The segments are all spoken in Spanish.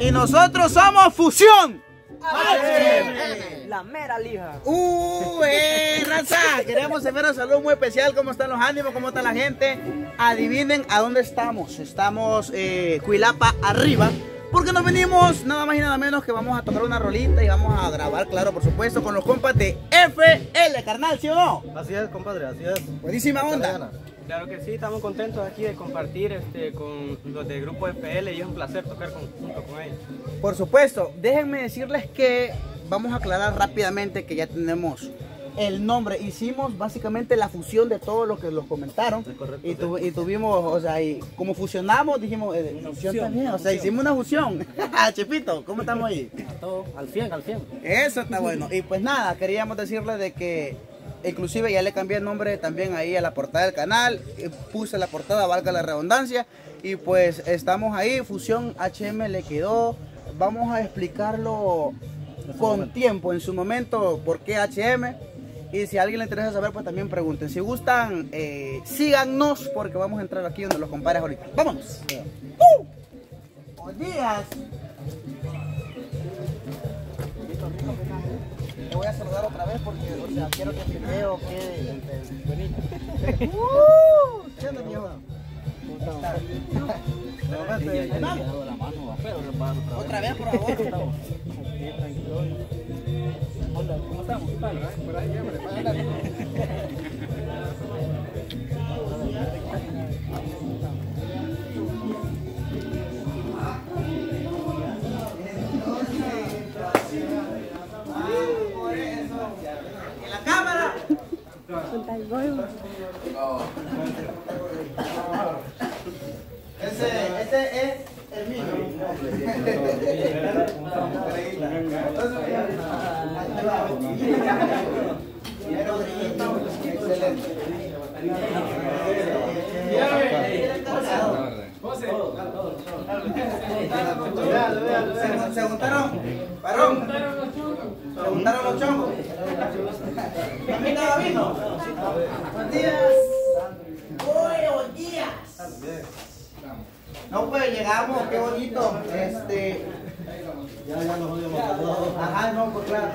Y nosotros somos Fusión. La mera lija. Uh, eh, raza. Queremos enviar un saludo muy especial. ¿Cómo están los ánimos? ¿Cómo está la gente? Adivinen a dónde estamos. Estamos eh, Cuilapa arriba. Porque nos venimos nada más y nada menos que vamos a tocar una rolita y vamos a grabar, claro, por supuesto, con los compas de FL, carnal, ¿sí o no? Así es, compadre, así es. Buenísima onda. Claro que sí, estamos contentos aquí de compartir este, con los del grupo FL y es un placer tocar con- junto con ellos. Por supuesto, déjenme decirles que vamos a aclarar rápidamente que ya tenemos el nombre. Hicimos básicamente la fusión de todo lo que los comentaron. y, tu- y tuvimos, o sea, y como fusionamos, dijimos, eh, fusión, también. O sea, hicimos una fusión. Chepito, ¿cómo estamos ahí? Todo al 100, al 100. Eso está bueno. Y pues nada, queríamos decirle de que inclusive ya le cambié el nombre también ahí a la portada del canal. eh, Puse la portada, valga la redundancia. Y pues estamos ahí, Fusión HM le quedó. Vamos a explicarlo con tiempo en su momento por qué HM. Y si a alguien le interesa saber, pues también pregunten. Si gustan, eh, síganos porque vamos a entrar aquí donde los compares ahorita. ¡Vámonos! ¡Uh! Buenos días. Otra vez porque, o sea, quiero que el video quede entre el ¡Uh! ¿Qué onda, mijo? Ahí vamos. Otra vez, por favor. En Ese, ese es el mío. Se, se juntaron. Se juntaron los chongos. ¿También estaba vino? Buenos días. Buenos días. No, pues llegamos, qué bonito. Este. Ya, ya nos jodimos. Ajá, no, pues claro.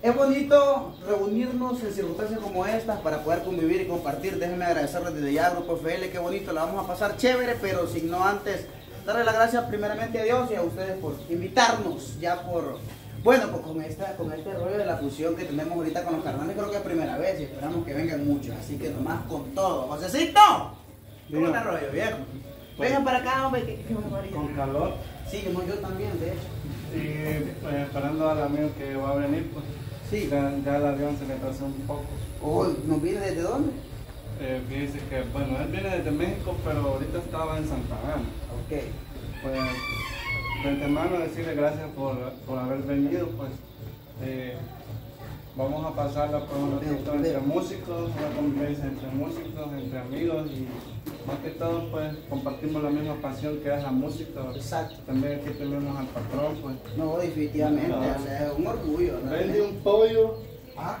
Es bonito reunirnos en circunstancias como estas para poder convivir y compartir. Déjenme agradecerles desde ya, Grupo FL, qué bonito, la vamos a pasar chévere, pero sin no antes darle las gracias primeramente a Dios y a ustedes por invitarnos ya por, bueno, pues con, esta, con este rollo de la fusión que tenemos ahorita con los carnales, creo que es primera vez y esperamos que vengan muchos, así que nomás con todo. ¡Josecito! ¿Cómo está rollo, viejo? Vengan para acá, hombre, que, que varilla. Con calor Sí, yo, yo también, de hecho. y pues, esperando al amigo que va a venir, pues Sí. ya, ya el avión se le atrasó un poco. Oh, ¿nos viene desde dónde? Eh, dice que, bueno, él viene desde México, pero ahorita estaba en Santa Ana. Ok. Pues, de antemano decirle gracias por, por haber venido, pues. eh, vamos a pasarla por un ratito entre músicos, una convivencia entre músicos, entre amigos y más que todo, pues, compartimos la misma pasión que es la música. Exacto. También aquí tenemos al patrón, pues. No, definitivamente, No. o sea, es un orgullo. ¿no? Vende un pollo. Ah,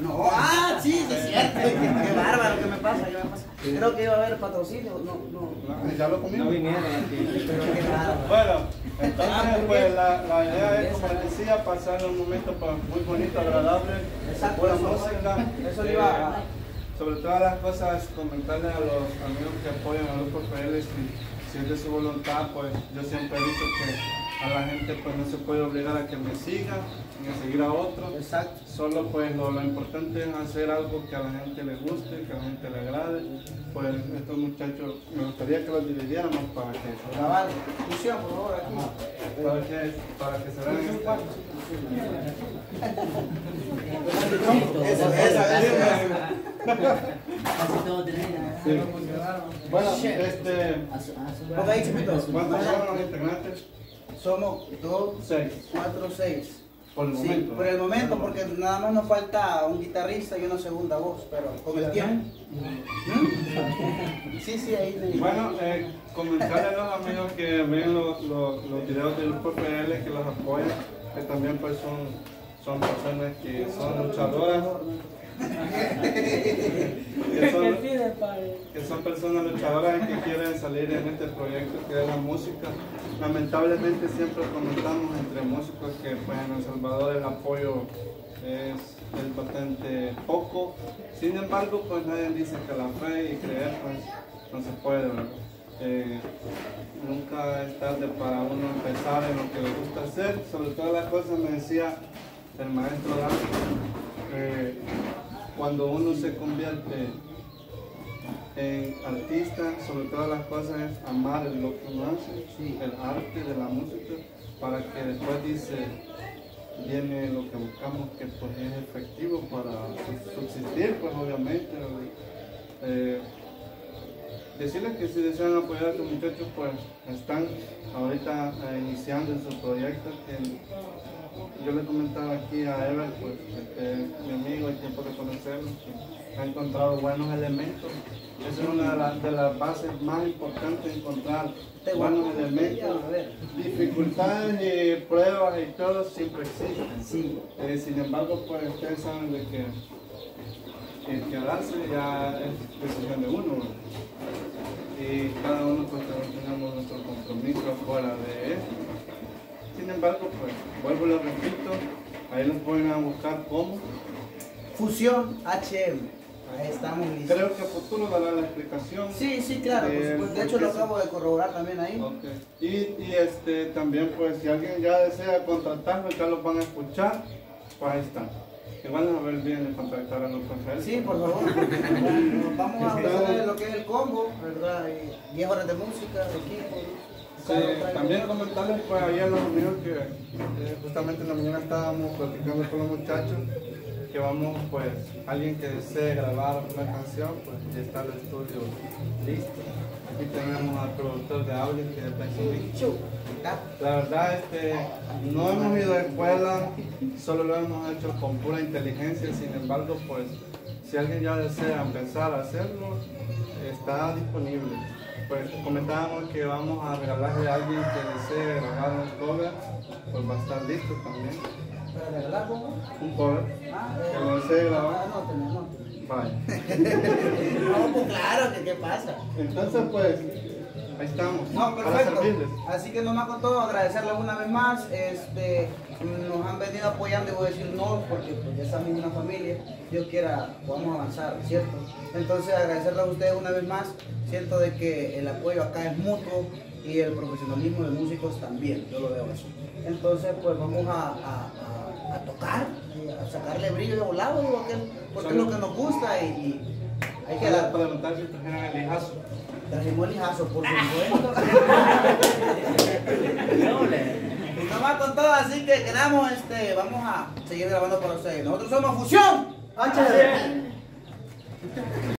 no, ah, sí, sí, es cierto. Qué, bárbaro, ¿qué me pasa? ¿Qué me pasa? Creo que iba a haber patrocinio, no, no. No, ya lo comimos. vinieron aquí. Bueno, entonces pues la, la idea es, como les decía, pasar un momento pues, muy bonito, agradable, Exacto, buena música. eso le iba a- Eh, Sobre todas las cosas, comentarle a los amigos que apoyan al grupo FL, si, si es de su voluntad, pues yo siempre he dicho que a la gente pues no se puede obligar a que me siga, ni a seguir a otro. Exacto. Solo pues lo, lo importante es hacer algo que a la gente le guste, que a la gente le agrade. Pues estos muchachos, me gustaría que los dividiéramos para que se vean por favor, aquí. para que, para que se vean en esta- Eso, eso, eso. Casi todo. Bueno, este. ¿cuántos son los integrantes? Somos dos, Seis, cuatro, seis. por el Sí, momento. por el momento, porque nada más nos falta un guitarrista y una segunda voz, pero con el tiempo. ¿Mm? Sí, sí, ahí le Bueno, eh, comentarle a los amigos que ven los, los, los videos del grupo PL, que los apoyan, que también pues son, son personas que son luchadoras que, son, que son personas luchadoras y que quieren salir en este proyecto que es la música. Lamentablemente siempre comentamos entre músicos que pues, en El Salvador el apoyo es, es bastante poco. Sin embargo, pues nadie dice que la fe y creer pues no se puede. Eh, nunca es tarde para uno empezar en lo que le gusta hacer. Sobre todas las cosas me decía el maestro Dante, cuando uno se convierte en artista, sobre todas las cosas es amar lo que uno hace, el arte de la música, para que después dice, viene lo que buscamos que pues es efectivo para subsistir, pues obviamente. Eh, decirles que si desean apoyar a estos muchachos, pues están ahorita eh, iniciando en sus proyectos. Que yo le comentaba aquí a Ever, pues este, mi amigo, hay tiempo de conocerlo, que ha encontrado buenos elementos. Esa es una de, las- de las bases más importantes, encontrar buenos elementos. Dificultades y pruebas y todo siempre existen. Sí. Eh, sin embargo, pues ustedes saben de que el quedarse ya es decisión de uno. Y cada uno pues también tenemos nuestro compromiso fuera de esto. Sin embargo, pues vuelvo y lo repito, ahí nos pueden a buscar como. Fusión HM. Ahí estamos listos. Creo que a futuro dará la explicación. Sí, sí, claro, Eh, supuesto. De hecho, lo acabo de corroborar también ahí. Y, y este, también, pues, si alguien ya desea contactarnos, ya los van a escuchar, pues ahí están. Igual a ver bien de contactar a nosotros. Sí, por favor, nos vamos a hablar de lo que es el combo, ¿verdad? Y 10 horas de música, de equipo. Sí, también comentarles pues ayer los amigos que eh, justamente en la mañana estábamos platicando con los muchachos que vamos pues alguien que desee grabar una canción pues ya está el estudio listo. Aquí tenemos al productor de audio que es Benjamin. La verdad este, no hemos ido a escuela, solo lo hemos hecho con pura inteligencia, sin embargo pues si alguien ya desea empezar a hacerlo, está disponible. Pues comentábamos que vamos a regalarle a alguien que desee grabar un cover, pues va a estar listo también. ¿Para regalar cómo? Un cover Ah, que lo desee ah, grabar. anótenme. Vaya. No, pues claro, que qué pasa. Entonces pues, ahí estamos. No, para perfecto. servirles. Así que nomás con todo agradecerles una vez más. Este, nos han venido apoyando y voy a decir no, porque pues ya estamos en una familia. Dios quiera, podamos avanzar, ¿cierto? Entonces agradecerles a ustedes una vez más. Siento de que el apoyo acá es mutuo y el profesionalismo de músicos también, yo lo veo así. Entonces pues vamos a, a- a- a tocar, y a sacarle brillo de volado, porque es lo que nos gusta y, y hay que Para dar. preguntar si trajeron el lijazo. Trajimos el lijazo, por supuesto. Nomás con todo, así que quedamos, este, vamos a seguir grabando para ustedes. Nosotros somos Fusión.